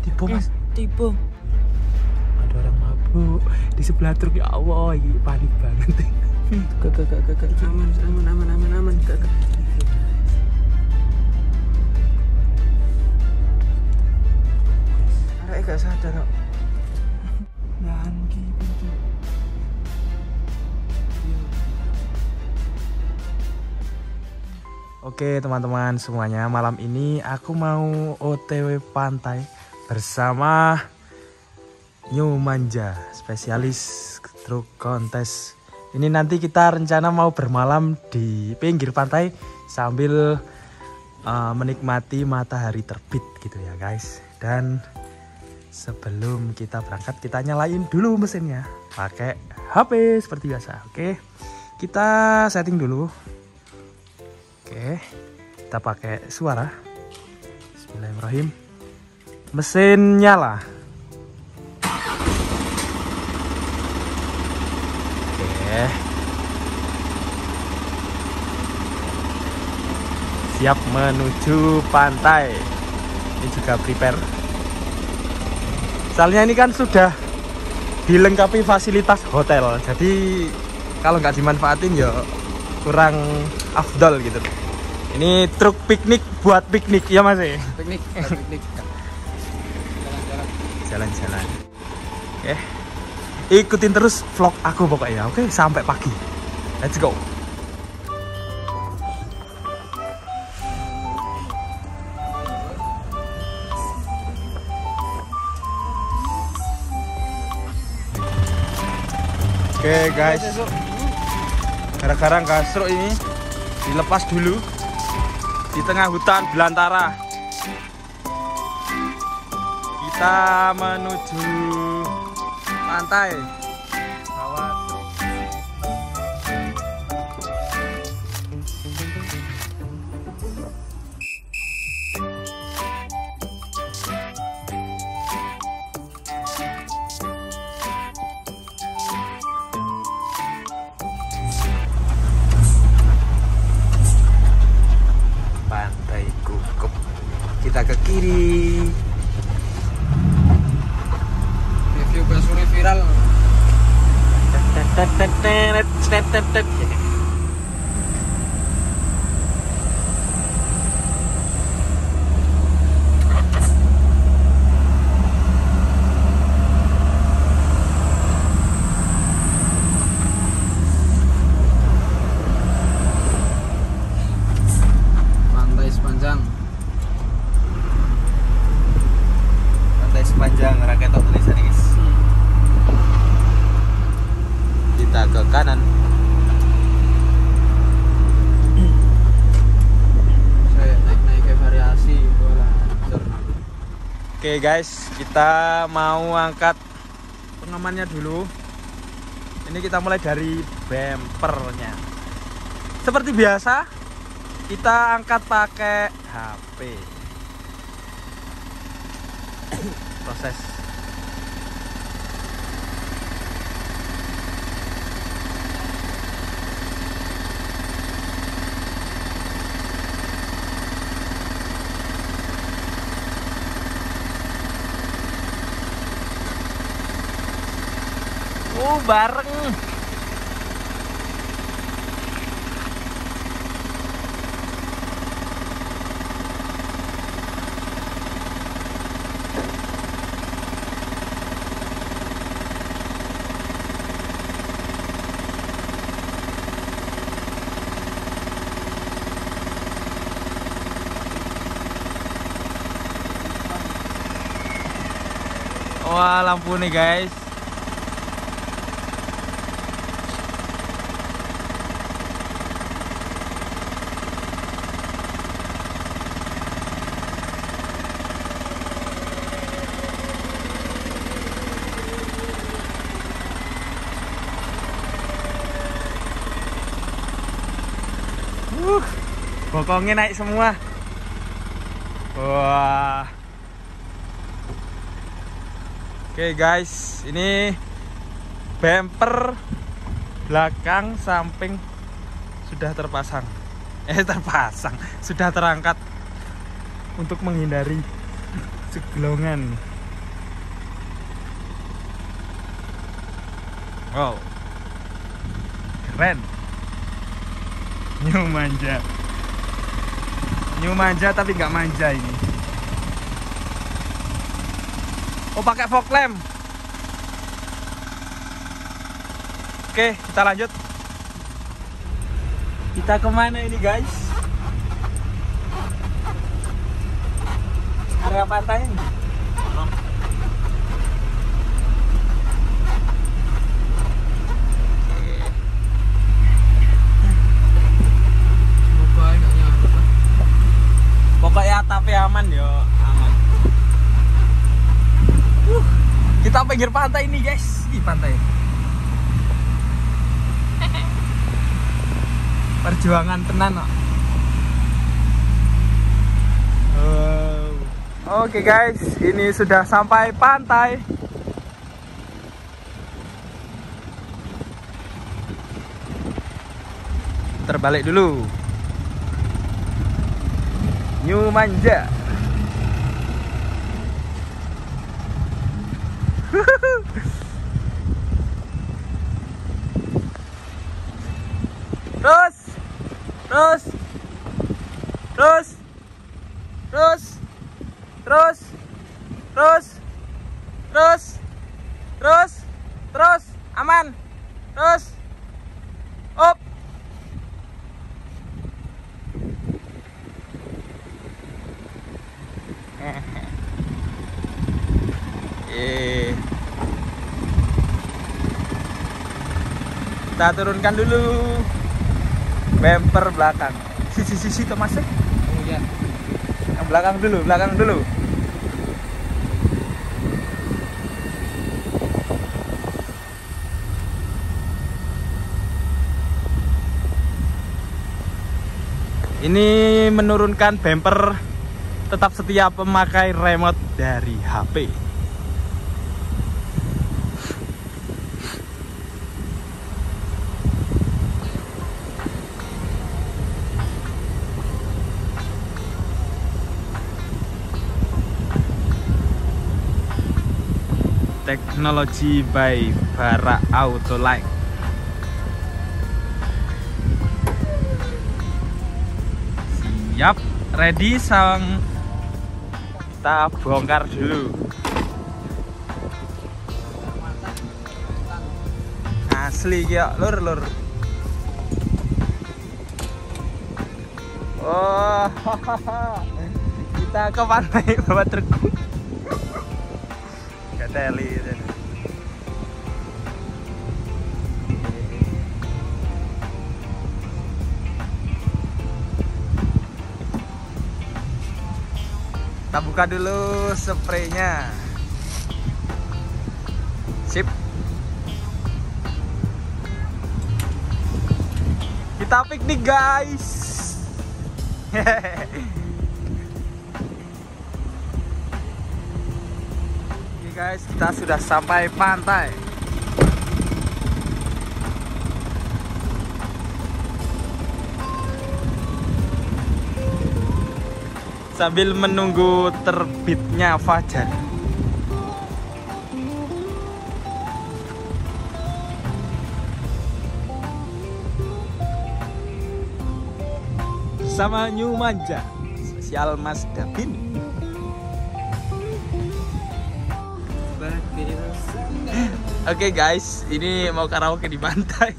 tipe mas. tipe ada orang mabuk di sebelah truk. Ya Allah ini panik banget. Gak gak gak gak gak. Aman aman aman aman aman. Gak gak. Arek gak sadar kok. nahan ki pintu Oke teman-teman semuanya malam ini aku mau OTW pantai bersama New Manja spesialis truk kontes. Ini nanti kita rencana mau bermalam di pinggir pantai sambil uh, menikmati matahari terbit gitu ya guys. Dan sebelum kita berangkat kita nyalain dulu mesinnya pakai HP seperti biasa. Oke. Kita setting dulu. Oke. Kita pakai suara. Bismillahirrahmanirrahim. Mesin nyala. Oke. Siap menuju pantai. Ini juga prepare. Soalnya ini kan sudah dilengkapi fasilitas hotel. Jadi kalau nggak dimanfaatin ya kurang afdol gitu. Ini truk piknik buat piknik ya mas? Piknik, piknik. Jalan-jalan. Oke. Ikutin terus vlog aku pokoknya. Oke, sampai pagi. Let's go. Oke guys, gara-gara gasruk ini dilepas dulu di tengah hutan belantara. Kita menuju pantai. Truk. Pantai Kukup. Kita ke kiri. Pantai sepanjang Pantai sepanjang rakyat tulisan guys. Kita ke kanan. saya naik-naik ke variasi bola. Oke guys, kita mau angkat pengamannya dulu. Ini kita mulai dari bempernya. Seperti biasa, kita angkat pakai HP. Proses. Bareng. Wah, lampu nih, guys. bokongnya naik semua. Wah. Oke okay guys. Ini bumper belakang samping sudah terpasang. Eh terpasang. Sudah terangkat untuk menghindari segelongan. Wow. Keren. New manja. New manja tapi nggak manja ini. Oh pakai fog lamp. Oke kita lanjut. Kita ke mana ini guys? Area pantai. Pokoknya tapi aman yo, aman. Uh, kita pinggir pantai ini guys, di pantai. Perjuangan tenan kok. Wow. Oke guys, ini sudah sampai pantai. Terbalik dulu. New Manja. terus, terus, terus, terus, terus, terus, terus, terus, terus, aman, terus, up. Eh. Kita turunkan dulu bumper belakang. Sisi sisi Thomasnya. Oh iya. Yang belakang dulu, belakang dulu. Ini menurunkan bumper tetap setia pemakai remote dari HP. Teknologi by Bara Autolike. Siap, ready sang kita bongkar dulu. Asli ya, lur lur. Oh, kita ke pantai bawa trukku. Teli. Kita buka dulu spraynya. Sip. Kita piknik guys. Oke guys, kita sudah sampai pantai. Sambil menunggu terbitnya fajar. Bersama New Manja, spesial Mas Davin. Oke guys, ini mau karaoke di pantai.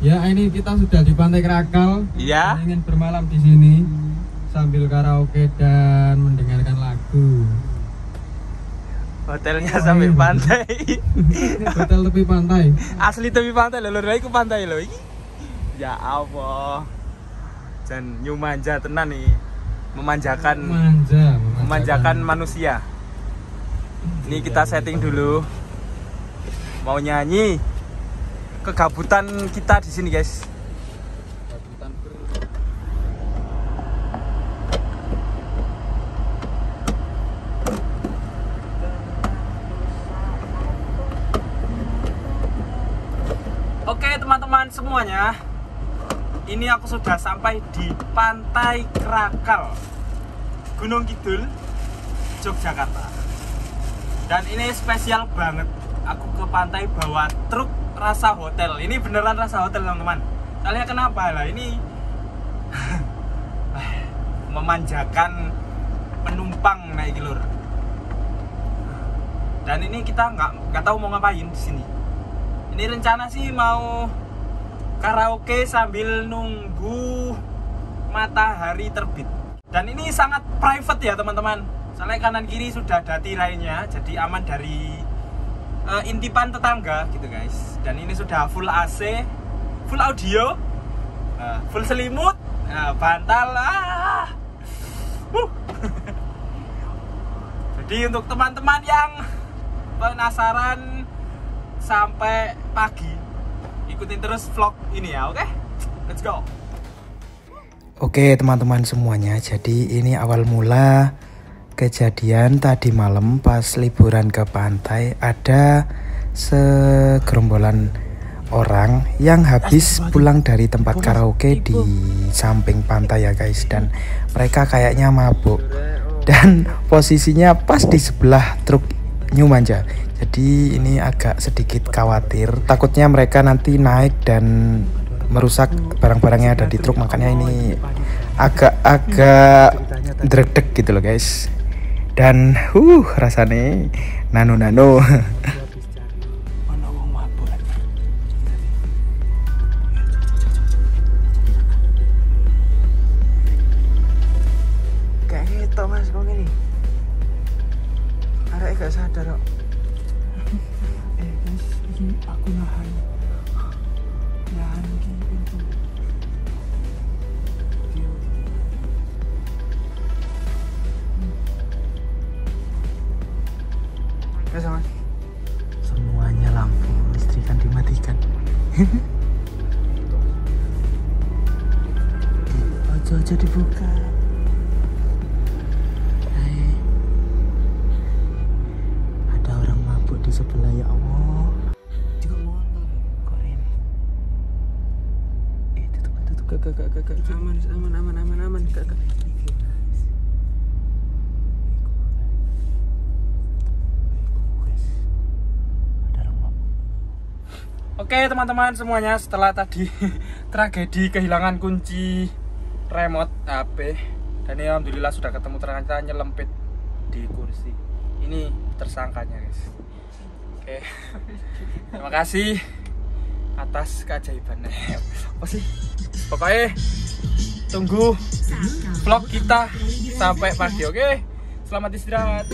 Ya ini kita sudah di Pantai Krakal. Iya. Ingin bermalam di sini sambil karaoke dan mendengarkan lagu. Hotelnya Wah, sampai iya. pantai. Hotel tepi pantai. Asli tepi pantai lho, lho iku pantai iki. Ya Allah. Dan New Manja tenan nih. Memanjakan Manja, memanjakan manusia. Ini kita setting dulu. Mau nyanyi. Kegabutan kita di sini, guys. Oke, teman-teman semuanya. Ini aku sudah sampai di Pantai Krakal. Gunung Kidul, Yogyakarta. Dan ini spesial banget. aku ke pantai bawa truk rasa hotel. Ini beneran rasa hotel teman-teman. Soalnya kenapa? Lah ini memanjakan penumpang naik lur. Dan ini kita nggak nggak tahu mau ngapain di sini. Ini rencana sih mau karaoke sambil nunggu matahari terbit. Dan ini sangat private ya teman-teman soalnya kanan kiri sudah ada tirainya jadi aman dari uh, intipan tetangga gitu guys dan ini sudah full AC full audio uh, full selimut uh, bantal ah. uh. jadi untuk teman-teman yang penasaran sampai pagi ikutin terus vlog ini ya oke okay? let's go Oke teman-teman semuanya jadi ini awal mula kejadian tadi malam pas liburan ke pantai ada segerombolan orang yang habis pulang dari tempat karaoke di samping pantai ya guys. Dan mereka kayaknya mabuk. Dan posisinya pas di sebelah truk New Manja jadi ini agak sedikit khawatir. Takutnya mereka nanti naik dan merusak barang-barangnya ada di truk. Makanya ini agak-agak dredeg gitu loh guys dan uh rasanya nano nano ya sama semuanya lampu listrikan dimatikan. Ojo ojo dibuka. Hai. ada orang mabuk di sebelah ya Allah. Juga motor? Kok ini? Eh tutup tutup kakak kakak kakak aman aman aman aman aman Oke teman-teman semuanya setelah tadi tragedi kehilangan kunci remote HP dan ini alhamdulillah sudah ketemu ternyata nyelempit di kursi. Ini tersangkanya guys. Oke terima kasih atas keajaibannya. Apa sih? Pokoknya tunggu vlog kita sampai pagi oke? Selamat istirahat